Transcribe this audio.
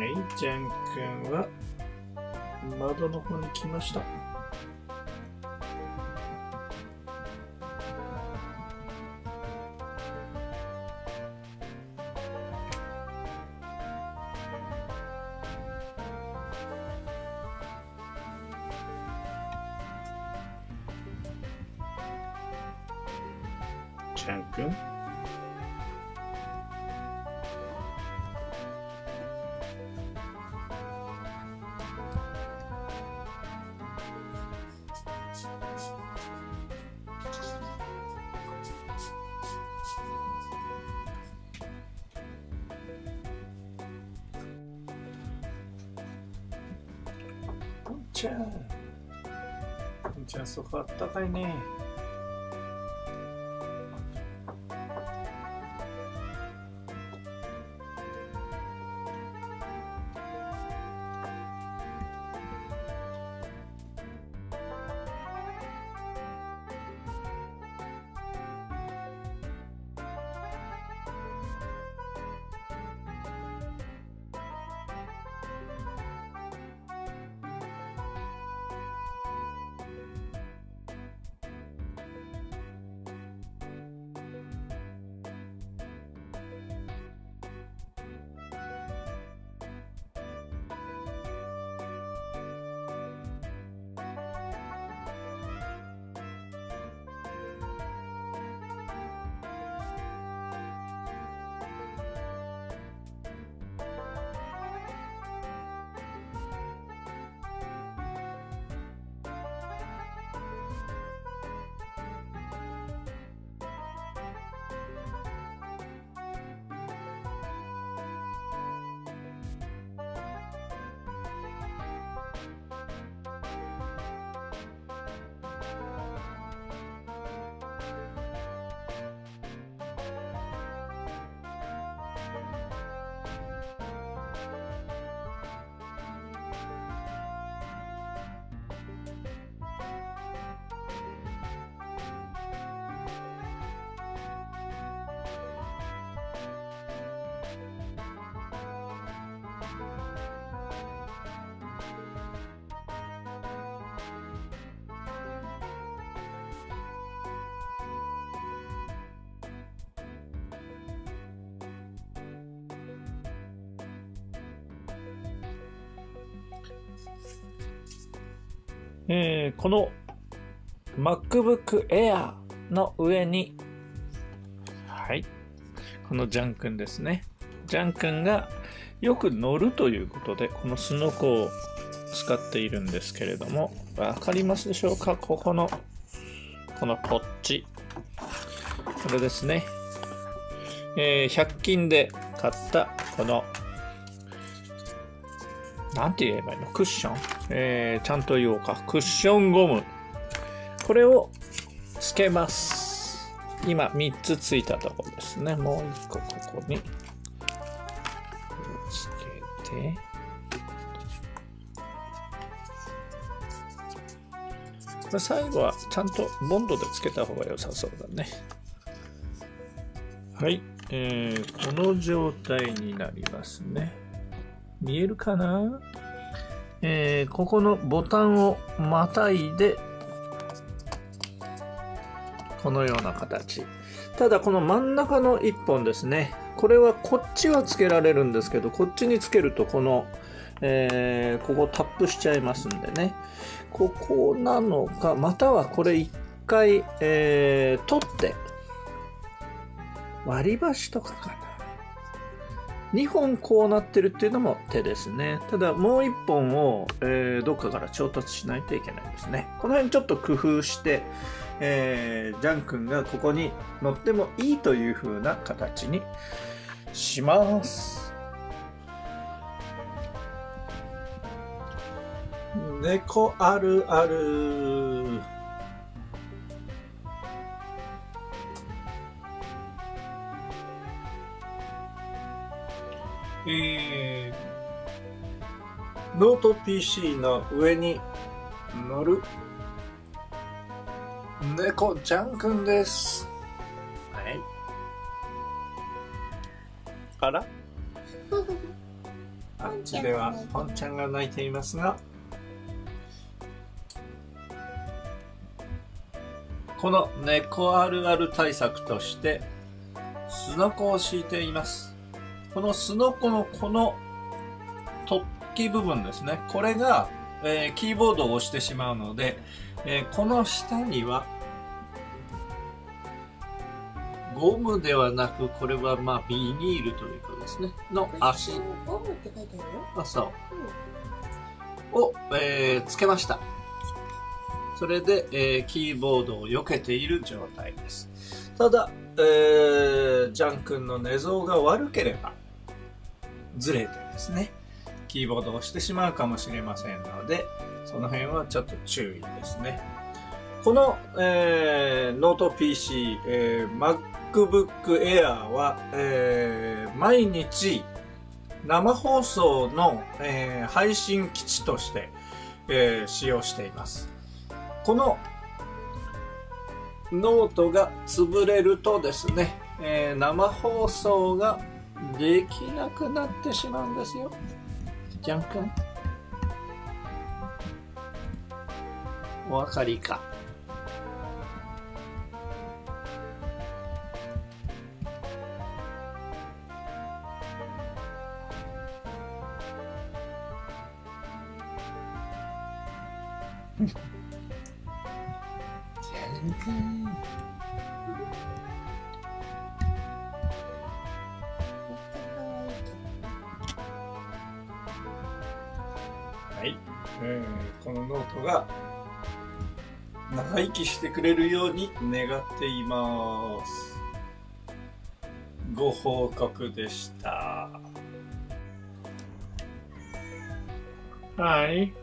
はいジャン君は窓の方に来ました。ジャン君？ポちゃん。ちゃんそこあったかいね。えーこの MacBook Air の上に、はい、このジャン君ですね。ジャン君がよく乗るということで、このスノコを使っているんですけれども、わかりますでしょうか？ここの、このポッチ。これですね。えー100均で買ったこのなんて言えばいいの？クッション、えーちゃんと言おうか。クッションゴム。これをつけます。今3つついたところですね。もう1個ここにつけて。これ最後はちゃんとボンドでつけた方が良さそうだね。はい。えーこの状態になりますね。見えるかな？えーここのボタンをまたいで、このような形。ただこの真ん中の一本ですね。これはこっちはつけられるんですけど、こっちにつけるとこの、えーここタップしちゃいますんでね。ここなのか、またはこれ一回、えー取って、割り箸とかかな。2本こうなってるっていうのも手ですね。ただもう1本を、えーどっかから調達しないといけないですね。この辺ちょっと工夫して、えージャン君がここに乗ってもいいという風な形にします。猫あるある。えー、ノート PC の上に乗る猫ちゃんくんです。はい。あら？あっちではポンちゃんが泣いていますがこの猫あるある対策としてすのこを敷いていますこのすのこのこの突起部分ですねこれが、えー、キーボードを押してしまうので、えー、この下にはゴムではなく、これはまあビニールというかですね、の足。ゴムって書いてあるよ。あ、そう。を、えー、つけました。それで、えー、キーボードを避けている状態です。ただ、えー、ジャン君の寝相が悪ければ、ずれてですね、キーボードを押してしまうかもしれませんので、その辺はちょっと注意ですね。この、えー、ノート PC、えー、MacBook Air は、えー、毎日生放送の、えー、配信基地として、えー、使用しています。このノートが潰れるとですね、えー、生放送ができなくなってしまうんですよ。じゃんくん。お分かりか。はい、えー、このノートが長生きしてくれるように願っています。ご報告でした。はい。